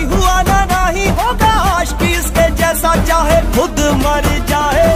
कोई हुआ ना नहीं होगा आश की इसके जैसा चाहे खुद मर जाए।